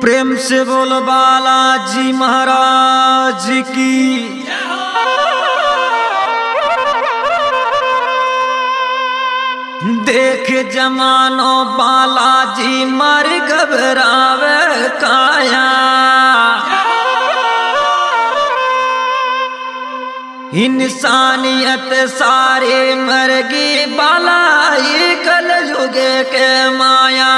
प्रेम से बोलो बालाजी महाराज की। देख जमानो बालाजी मर घबरावे काया। इंसानियत सारे मरगी बालाई कल युगे के माया।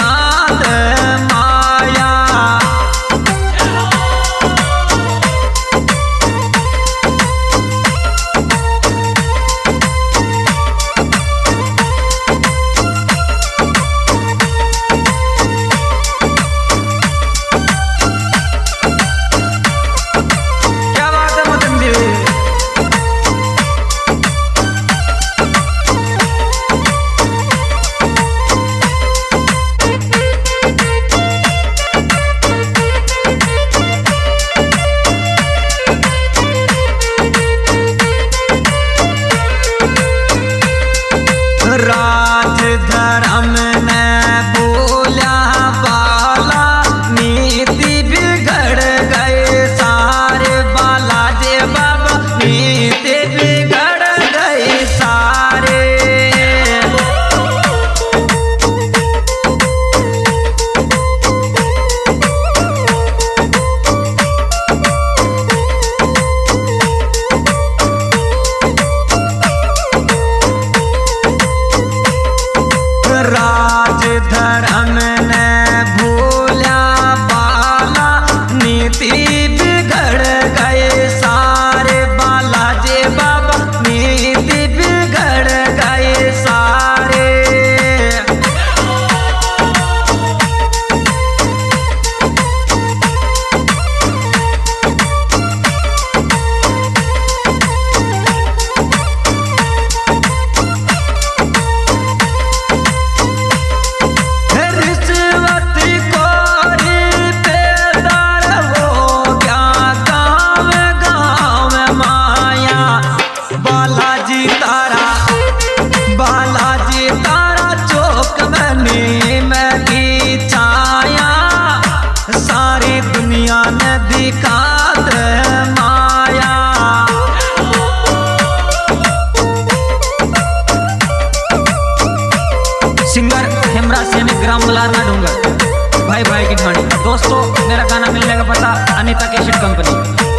बता दे भाई भाई की ठाणी दोस्तों मेरा गाना मिलने का पता अनिता कैसेट कंपनी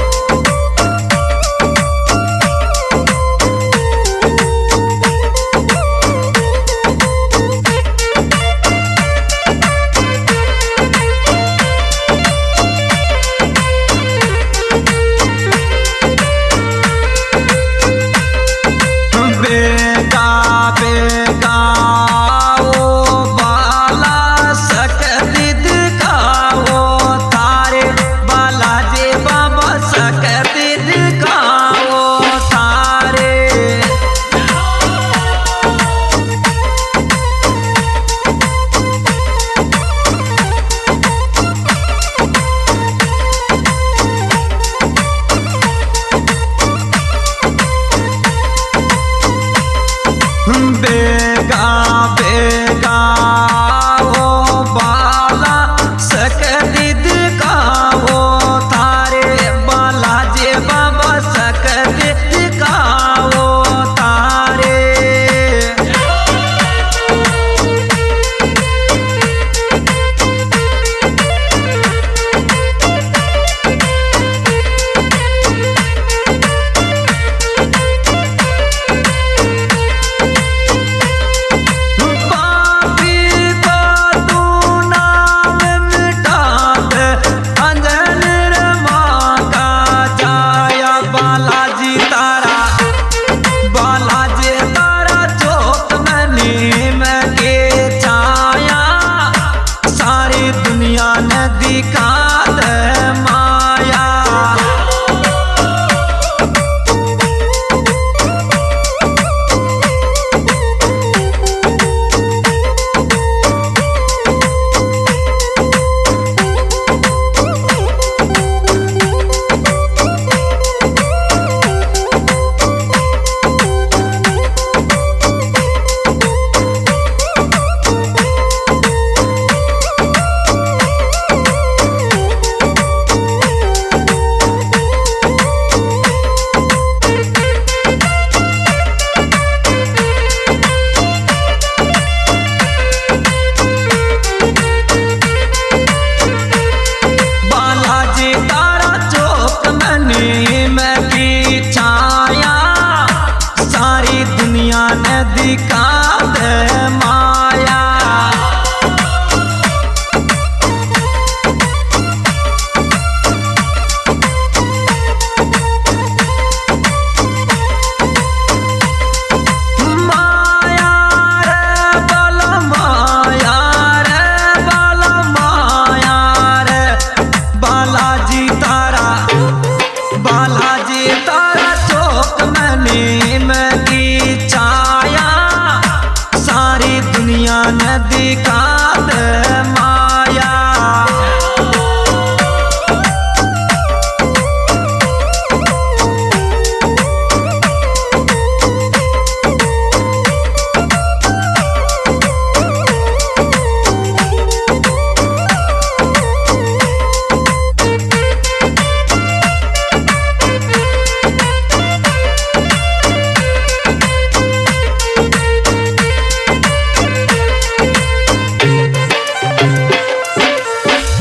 नदी का